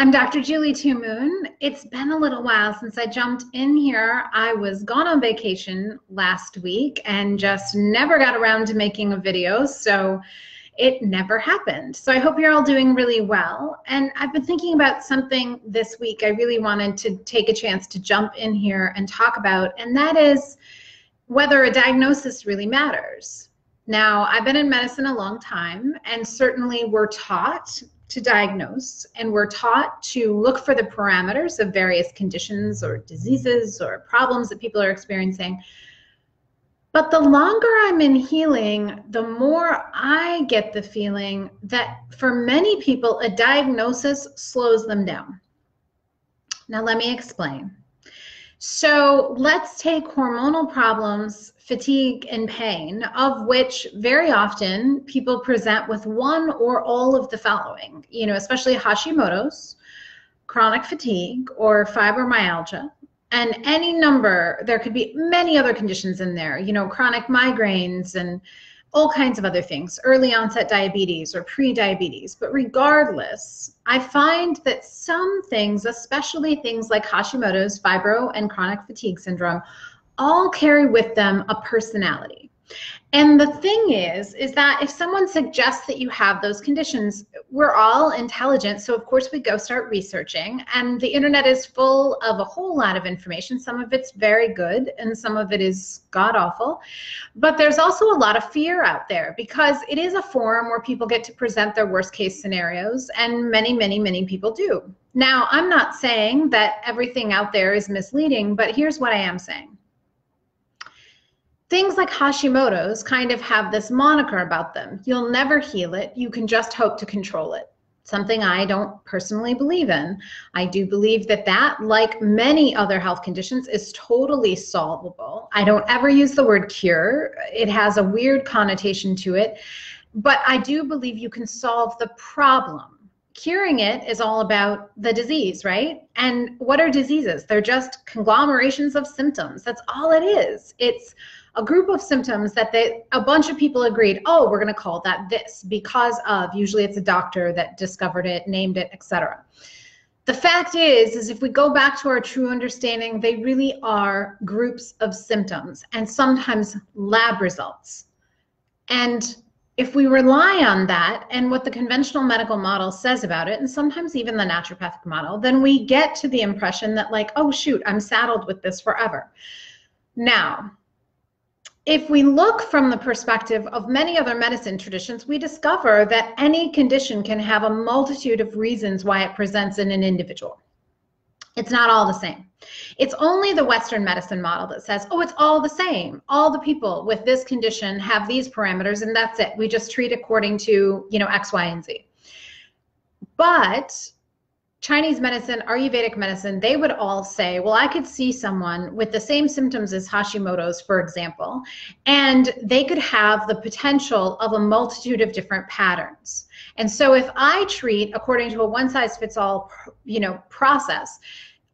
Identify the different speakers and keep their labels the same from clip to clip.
Speaker 1: I'm Dr. Julie Two It's been a little while since I jumped in here. I was gone on vacation last week and just never got around to making a video, so it never happened. So I hope you're all doing really well. And I've been thinking about something this week I really wanted to take a chance to jump in here and talk about, and that is whether a diagnosis really matters. Now, I've been in medicine a long time, and certainly we're taught to diagnose, and we're taught to look for the parameters of various conditions or diseases or problems that people are experiencing. But the longer I'm in healing, the more I get the feeling that for many people, a diagnosis slows them down. Now, let me explain. So, let's take hormonal problems fatigue and pain, of which very often people present with one or all of the following, you know, especially Hashimoto's, chronic fatigue, or fibromyalgia. And any number, there could be many other conditions in there, you know, chronic migraines and all kinds of other things, early onset diabetes or pre-diabetes. But regardless, I find that some things, especially things like Hashimoto's, fibro, and chronic fatigue syndrome, all carry with them a personality. And the thing is, is that if someone suggests that you have those conditions, we're all intelligent. So, of course, we go start researching. And the internet is full of a whole lot of information. Some of it's very good, and some of it is god awful. But there's also a lot of fear out there because it is a forum where people get to present their worst case scenarios. And many, many, many people do. Now, I'm not saying that everything out there is misleading, but here's what I am saying things like Hashimoto's kind of have this moniker about them. You'll never heal it, you can just hope to control it. Something I don't personally believe in. I do believe that that, like many other health conditions, is totally solvable. I don't ever use the word cure, it has a weird connotation to it, but I do believe you can solve the problem curing it is all about the disease, right? And what are diseases? They're just conglomerations of symptoms. That's all it is. It's a group of symptoms that they, a bunch of people agreed, oh, we're going to call that this because of, usually it's a doctor that discovered it, named it, etc. The fact is, is if we go back to our true understanding, they really are groups of symptoms and sometimes lab results. And if we rely on that and what the conventional medical model says about it, and sometimes even the naturopathic model, then we get to the impression that, like, oh, shoot, I'm saddled with this forever. Now, if we look from the perspective of many other medicine traditions, we discover that any condition can have a multitude of reasons why it presents in an individual. It's not all the same. It's only the Western medicine model that says, oh, it's all the same. All the people with this condition have these parameters, and that's it. We just treat according to, you know, X, Y, and Z. But Chinese medicine, Ayurvedic medicine, they would all say, well, I could see someone with the same symptoms as Hashimoto's, for example, and they could have the potential of a multitude of different patterns. And so if I treat according to a one size fits all, you know, process,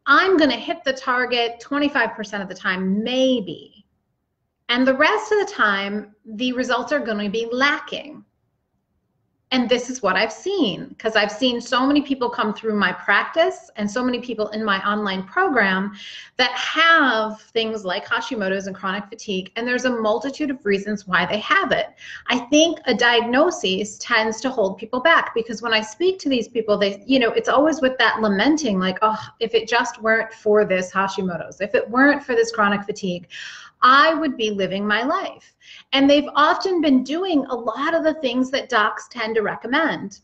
Speaker 1: I'm going to hit the target 25% of the time, maybe. And the rest of the time, the results are going to be lacking and this is what I've seen because I've seen so many people come through my practice and so many people in my online program that have things like Hashimoto's and chronic fatigue, and there's a multitude of reasons why they have it. I think a diagnosis tends to hold people back because when I speak to these people, they, you know, it's always with that lamenting, like, oh, if it just weren't for this Hashimoto's, if it weren't for this chronic fatigue, I would be living my life. And they've often been doing a lot of the things that docs tend to recommend.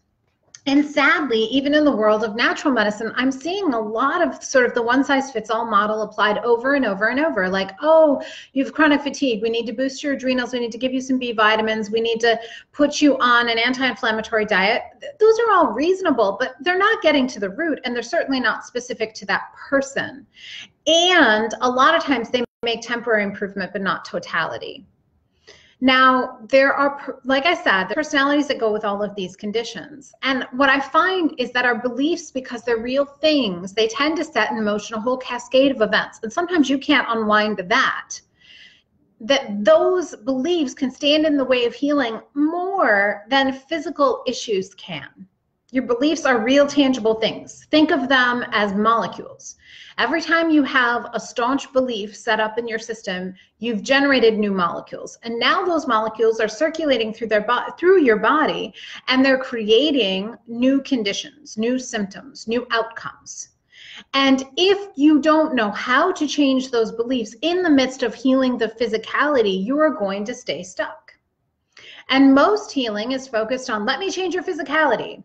Speaker 1: And sadly, even in the world of natural medicine, I'm seeing a lot of sort of the one size fits all model applied over and over and over. Like, oh, you have chronic fatigue. We need to boost your adrenals. We need to give you some B vitamins. We need to put you on an anti inflammatory diet. Those are all reasonable, but they're not getting to the root and they're certainly not specific to that person. And a lot of times they make temporary improvement, but not totality. Now, there are, like I said, the personalities that go with all of these conditions. And what I find is that our beliefs, because they're real things, they tend to set in motion a whole cascade of events. And sometimes you can't unwind that. That those beliefs can stand in the way of healing more than physical issues can. Your beliefs are real, tangible things. Think of them as molecules. Every time you have a staunch belief set up in your system, you've generated new molecules. And now those molecules are circulating through their through your body and they're creating new conditions, new symptoms, new outcomes. And if you don't know how to change those beliefs in the midst of healing the physicality, you are going to stay stuck. And most healing is focused on let me change your physicality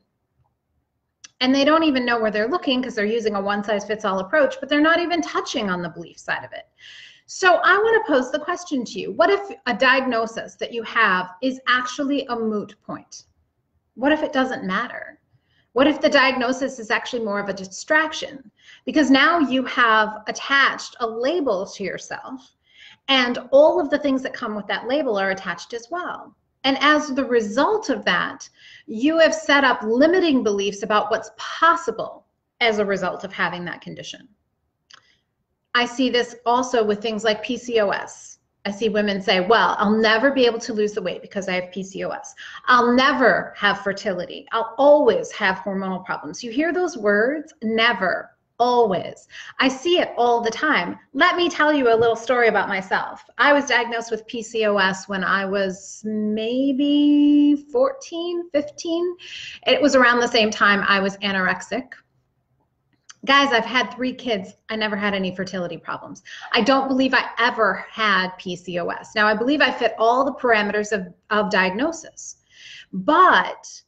Speaker 1: and they don't even know where they're looking because they're using a one size fits all approach, but they're not even touching on the belief side of it. So I want to pose the question to you What if a diagnosis that you have is actually a moot point? What if it doesn't matter? What if the diagnosis is actually more of a distraction? Because now you have attached a label to yourself, and all of the things that come with that label are attached as well. And as the result of that, you have set up limiting beliefs about what's possible as a result of having that condition. I see this also with things like PCOS. I see women say, Well, I'll never be able to lose the weight because I have PCOS. I'll never have fertility. I'll always have hormonal problems. You hear those words? Never always. I see it all the time. Let me tell you a little story about myself. I was diagnosed with PCOS when I was maybe 14, 15. It was around the same time I was anorexic. Guys, I've had three kids. I never had any fertility problems. I don't believe I ever had PCOS. Now, I believe I fit all the parameters of, of diagnosis, but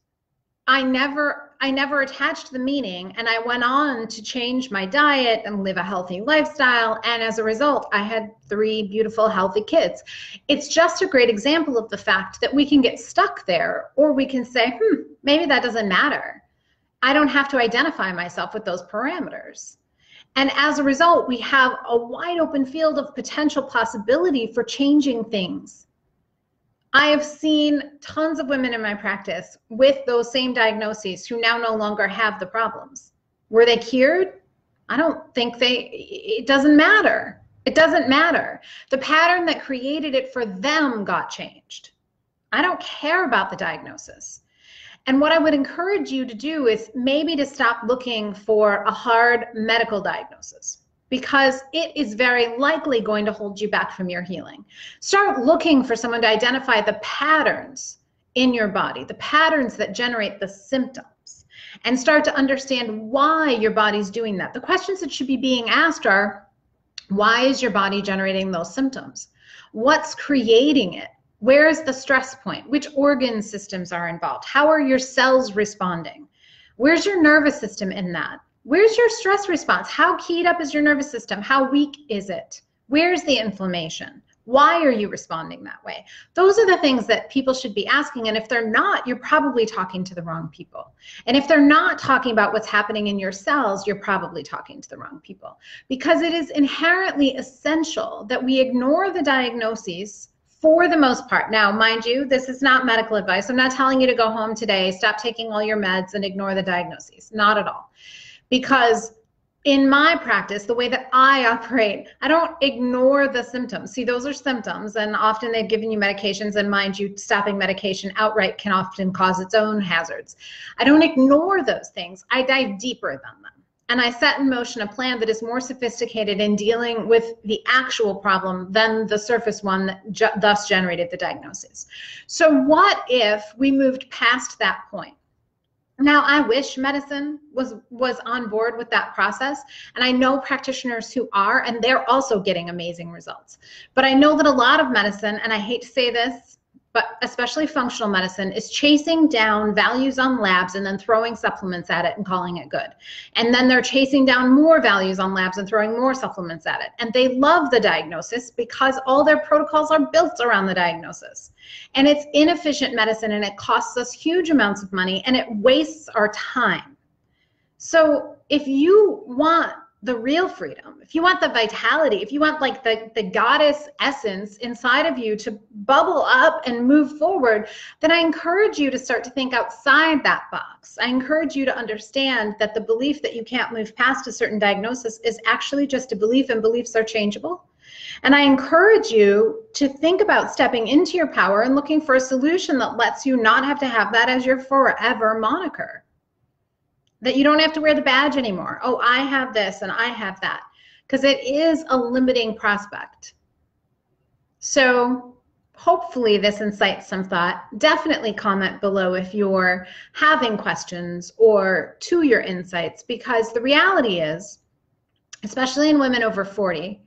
Speaker 1: I never I never attached the meaning and I went on to change my diet and live a healthy lifestyle and as a result I had three beautiful healthy kids. It's just a great example of the fact that we can get stuck there or we can say, "Hmm, maybe that doesn't matter." I don't have to identify myself with those parameters. And as a result, we have a wide open field of potential possibility for changing things I have seen tons of women in my practice with those same diagnoses who now no longer have the problems. Were they cured? I don't think they, it doesn't matter. It doesn't matter. The pattern that created it for them got changed. I don't care about the diagnosis. And what I would encourage you to do is maybe to stop looking for a hard medical diagnosis because it is very likely going to hold you back from your healing. Start looking for someone to identify the patterns in your body, the patterns that generate the symptoms, and start to understand why your body's doing that. The questions that should be being asked are why is your body generating those symptoms? What's creating it? Where is the stress point? Which organ systems are involved? How are your cells responding? Where's your nervous system in that? Where's your stress response? How keyed up is your nervous system? How weak is it? Where's the inflammation? Why are you responding that way? Those are the things that people should be asking. And if they're not, you're probably talking to the wrong people. And if they're not talking about what's happening in your cells, you're probably talking to the wrong people. Because it is inherently essential that we ignore the diagnoses for the most part. Now, mind you, this is not medical advice. I'm not telling you to go home today, stop taking all your meds, and ignore the diagnoses. Not at all because in my practice, the way that I operate, I don't ignore the symptoms. See, those are symptoms, and often they've given you medications, and mind you, stopping medication outright can often cause its own hazards. I don't ignore those things, I dive deeper than them. And I set in motion a plan that is more sophisticated in dealing with the actual problem than the surface one that ju- thus generated the diagnosis. So, what if we moved past that point? Now, I wish medicine was was on board with that process, and I know practitioners who are, and they're also getting amazing results. But I know that a lot of medicine, and I hate to say this, but especially functional medicine, is chasing down values on labs and then throwing supplements at it and calling it good. And then they're chasing down more values on labs and throwing more supplements at it. And they love the diagnosis because all their protocols are built around the diagnosis. And it's inefficient medicine and it costs us huge amounts of money and it wastes our time. So if you want the real freedom, if you want the vitality, if you want like the, the goddess essence inside of you to bubble up and move forward, then I encourage you to start to think outside that box. I encourage you to understand that the belief that you can't move past a certain diagnosis is actually just a belief, and beliefs are changeable. And I encourage you to think about stepping into your power and looking for a solution that lets you not have to have that as your forever moniker. That you don't have to wear the badge anymore. Oh, I have this and I have that. Because it is a limiting prospect. So hopefully this incites some thought. Definitely comment below if you're having questions or to your insights, because the reality is, especially in women over 40,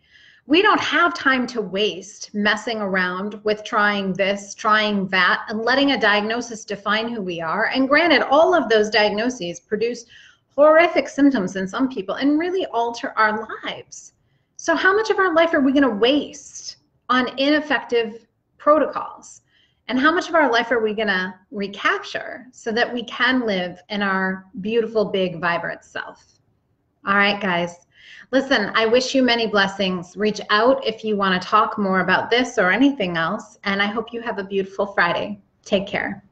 Speaker 1: we don't have time to waste messing around with trying this, trying that, and letting a diagnosis define who we are. And granted, all of those diagnoses produce horrific symptoms in some people and really alter our lives. So, how much of our life are we going to waste on ineffective protocols? And how much of our life are we going to recapture so that we can live in our beautiful, big, vibrant self? All right, guys. Listen, I wish you many blessings. Reach out if you want to talk more about this or anything else. And I hope you have a beautiful Friday. Take care.